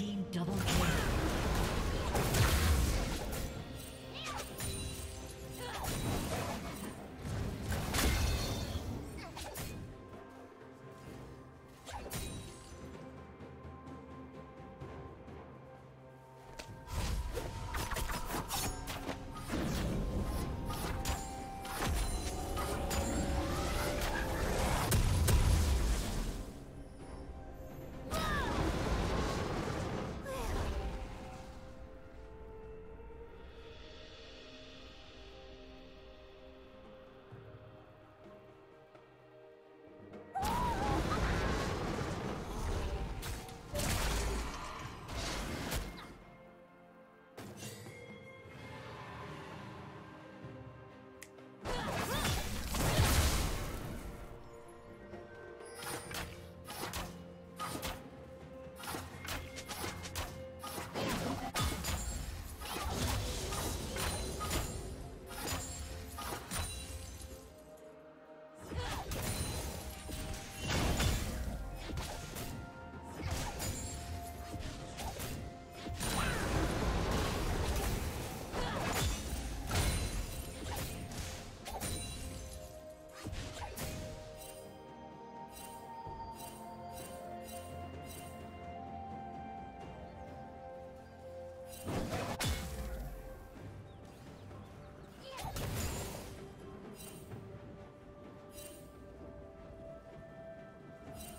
team double kill.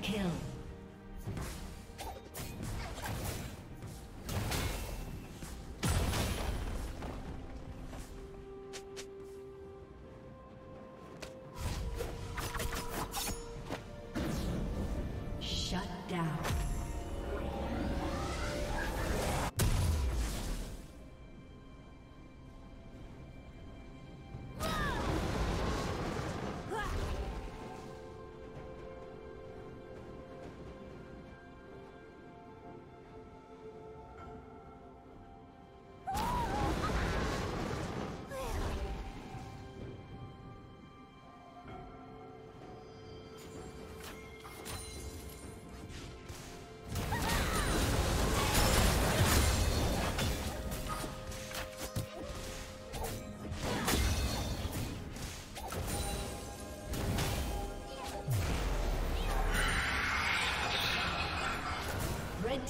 kill.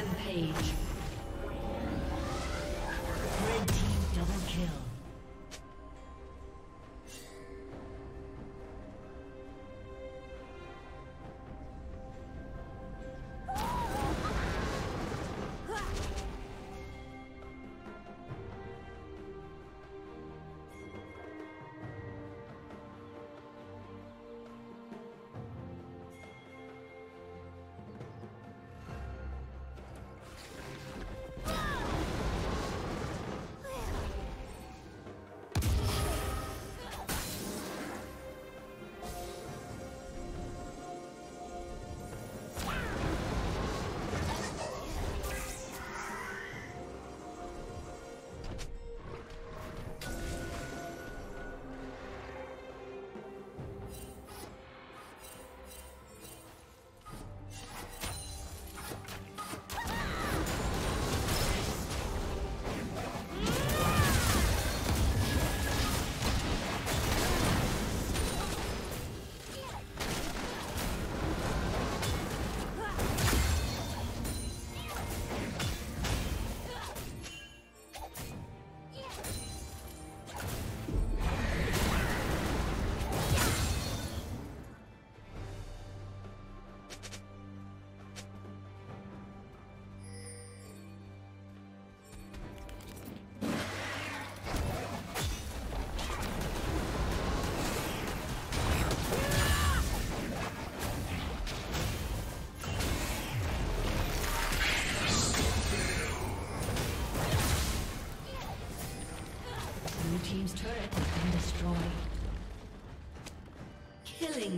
Rampage.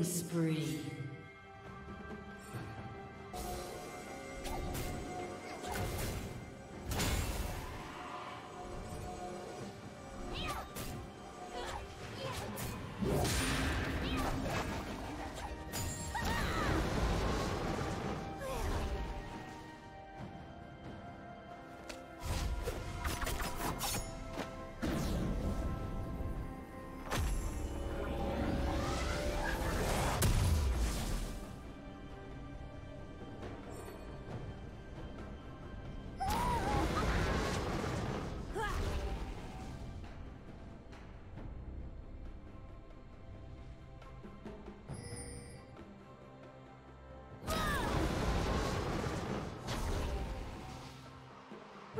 Spree.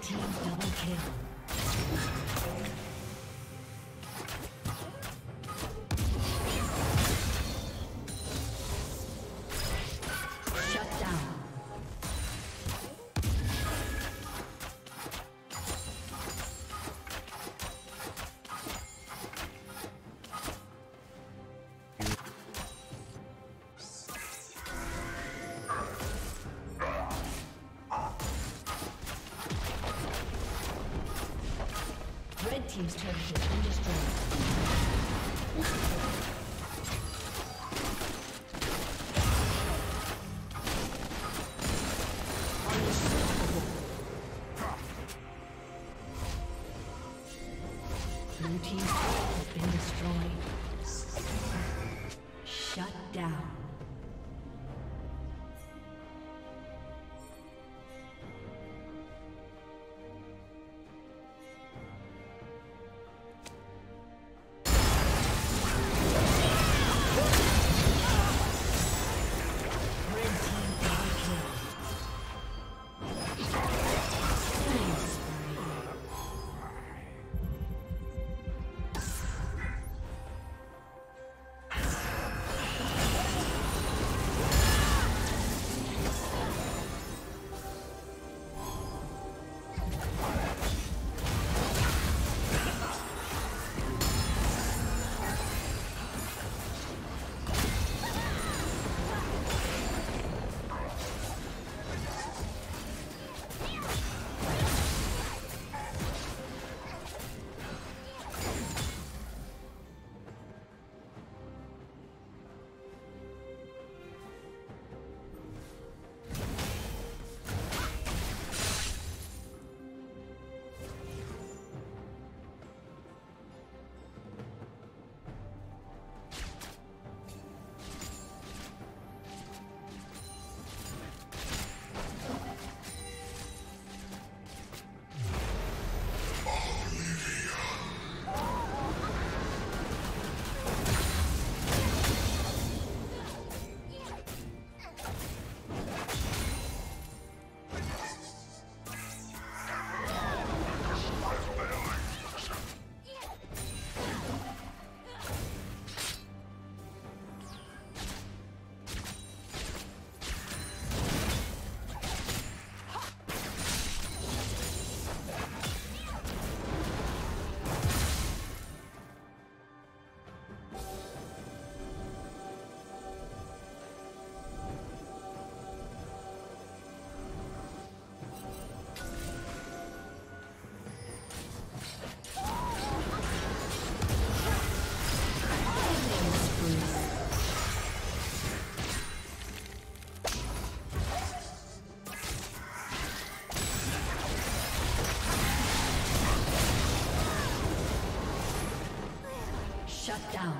Red team double kill. Blue turret has been destroyed. Shut down. Shut down.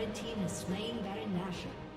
Red team has slain Baron Nashor.